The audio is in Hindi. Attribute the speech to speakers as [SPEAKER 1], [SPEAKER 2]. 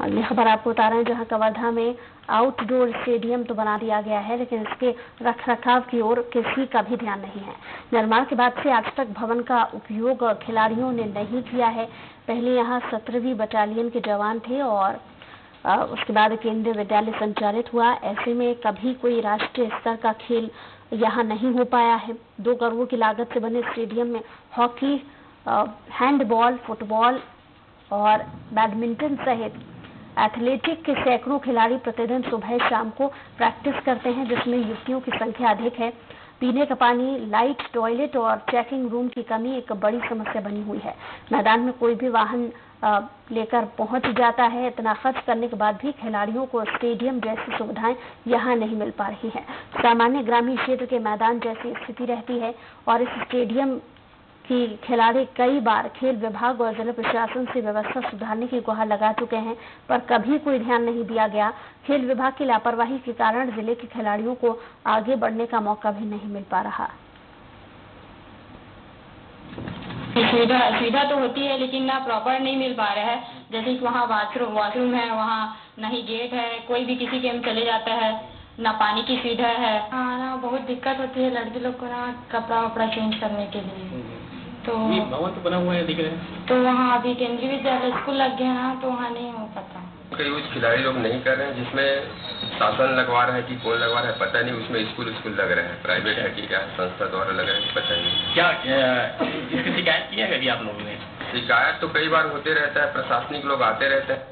[SPEAKER 1] अगली खबर आपको बता रहे हैं, जहाँ कवर्धा में आउटडोर स्टेडियम तो बना दिया गया है, लेकिन इसके रख रखाव की ओर किसी का भी ध्यान नहीं है। निर्माण के बाद से आज तक भवन का उपयोग खिलाड़ियों ने नहीं किया है। पहले यहाँ सत्रहवीं बटालियन के जवान थे और उसके बाद केंद्रीय विद्यालय संचालित हुआ। ऐसे में कभी कोई राष्ट्रीय स्तर का खेल यहाँ नहीं हो पाया है। दो करोड़ की लागत से बने स्टेडियम में हॉकी हैंडबॉल फुटबॉल और बैडमिंटन सहित एथलेटिक के सैकड़ों खिलाड़ी प्रतिदिन सुबह शाम को प्रैक्टिस करते हैं, जिसमें युवतियों की संख्या अधिक है। पीने का पानी, लाइट, टॉयलेट और चेकिंग रूम की कमी एक बड़ी समस्या बनी हुई है। मैदान में कोई भी वाहन लेकर पहुँच जाता है। इतना खर्च करने के बाद भी खिलाड़ियों को स्टेडियम जैसी सुविधाएँ यहाँ नहीं मिल पा रही हैं। सामान्य ग्रामीण क्षेत्र के मैदान जैसी स्थिति रहती है और इस स्टेडियम कि खिलाड़ी कई बार खेल विभाग और जिला प्रशासन से व्यवस्था सुधारने की गुहार लगा चुके हैं पर कभी कोई ध्यान नहीं दिया गया। खेल विभाग की लापरवाही के कारण ज़िले के खिलाड़ियों को आगे बढ़ने का मौका भी नहीं मिल पा रहा।
[SPEAKER 2] सुविधा सुविधा तो होती है लेकिन ना प्रॉपर नहीं मिल पा रहा है। जैसे कि वहाँ बाथरूम वॉशरूम है वहाँ ना ही गेट है कोई भी किसी के चले जाता है ना पानी की सुविधा है। हाँ ना बहुत दिक्कत होती है लड़की लोग को ना कपड़ा वपड़ा चेंज करने के लिए।
[SPEAKER 3] तो भवन तो बना हुआ है दिख रहे हैं।
[SPEAKER 2] तो वहाँ अभी केंद्रीय विद्यालय स्कूल लग गया ना तो वहाँ नहीं हो पाता।
[SPEAKER 4] यूज़ खिलाड़ी लोग नहीं कर रहे हैं जिसमें शासन लगवा रहा है कि कौन लगवा रहा है पता नहीं उसमें स्कूल स्कूल लग रहे हैं। प्राइवेट है कि क्या? संस्था द्वारा लग रहे हैं पता नहीं।
[SPEAKER 3] क्या इसकी शिकायत की है कभी आप लोगों ने?
[SPEAKER 4] शिकायत तो कई बार होते रहता है प्रशासनिक लोग आते रहते हैं।